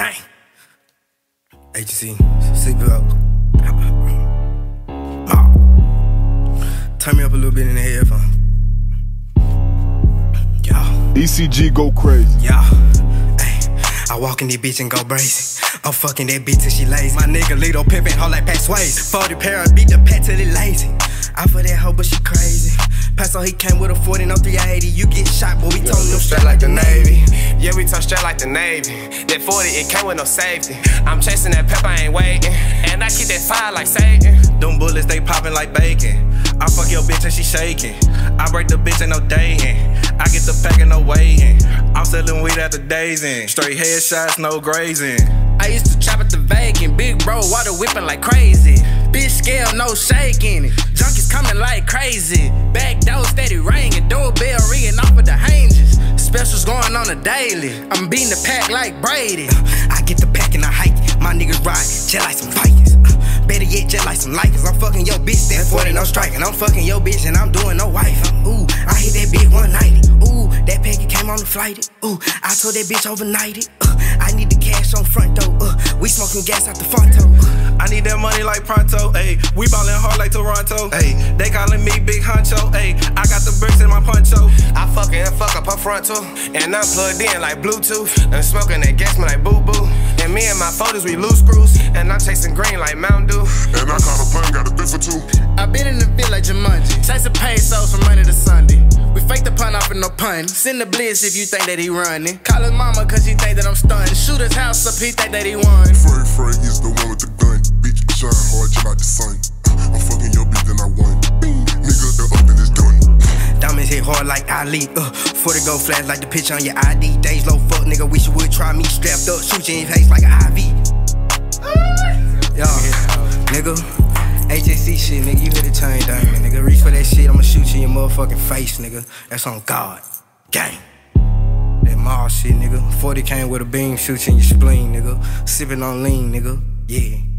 Gang. HC, seatbelt. Ah. Turn me up a little bit in the headphone. Yeah. ECG go crazy. Yeah. I walk in this bitch and go brazy. I'm fucking that bitch till she lazy. My nigga Leto pimpin' her like Pat Swayze. 40 pair I beat the pet till it lazy. I for that hoe, but she crazy. Paso, he came with a 40, no 380. You get shot, boy, we told Yeah, we talk straight like the Navy. That 40, it came with no safety. I'm chasing that pepper, I ain't waiting. And I keep that fire like Satan. Them bullets, they popping like bacon. I fuck your bitch and she shaking. I break the bitch and no dating. I get the pack and no waiting. I'm selling weed at the days in. Straight headshots, no grazing. I used to chop at the vacant. Big bro, water whipping like crazy. Bitch scale, no shaking. Junkies coming like crazy. Back door steady ringing. Doorbell ringing off of the hinges. Specials going on a daily. I'm beating the pack like Brady. I get the pack and I hike. My niggas ride just like some Vikings. Uh, better yet, just like some Lakers. I'm fucking your bitch, that 40, no striking. I'm fucking your bitch and I'm doing no wife. Ooh, I hit that bitch 190. Ooh, that packet came on the flight. Ooh, I told that bitch overnight it. Uh, I need the cash on front though. Uh, we smoking gas out the front toe. Uh, I need that money like pronto. Ayy, we ballin' hard like Toronto. Ayy, they callin' me Big Huncho. Ayy, I got the bricks in my poncho. I fuckin' and fuck up her frontal. And I'm plugged in like Bluetooth. And smoking that gas me like boo boo. And me and my photos, we loose screws. And I'm chasing green like Mountain Dew. And I caught a pun, got a biff or two. I been in the field like Jumanji. Chasing pesos from Monday to Sunday. We fake the pun off with no pun. Send the blitz if you think that he running. Call his mama cause he think that I'm stunned. Shoot his house up, he think that he won. Fray Fray hit hard like Ali. Uh, 40 go flash like the pitch on your ID. Days low fuck, nigga. Wish you would try me. Strapped up, shoot you in face like an IV. Yeah, nigga. HSC shit, nigga. You hit the chain diamond, nigga. Reach for that shit, I'ma shoot you in your motherfucking face, nigga. That's on God. Gang. That mall shit, nigga. 40 came with a beam, shoot you in your spleen, nigga. Sipping on lean, nigga. Yeah.